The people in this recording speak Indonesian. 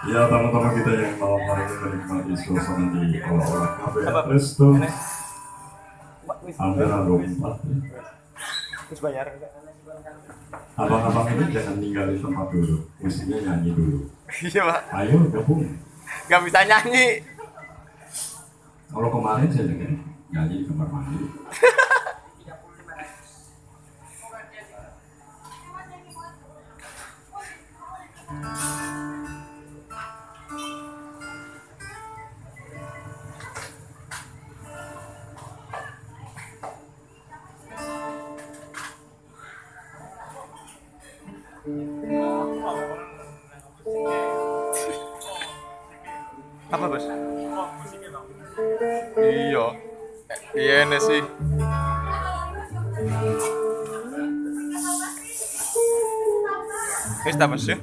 Ya teman-teman kita yang malam hari ini menikmati suasana di olah-olah kafe Apa? Resto. Wis bayar. Abang-abang ini jangan ninggalin tempat dulu. Mestinya nyanyi dulu. Iya, Pak. Ayo gabung. Gak bisa nyanyi. Kalau kemarin saya dengar nyanyi di kamar mandi Apa, Bos? Iya. Iya ini sih. Wis ta, Bos ya?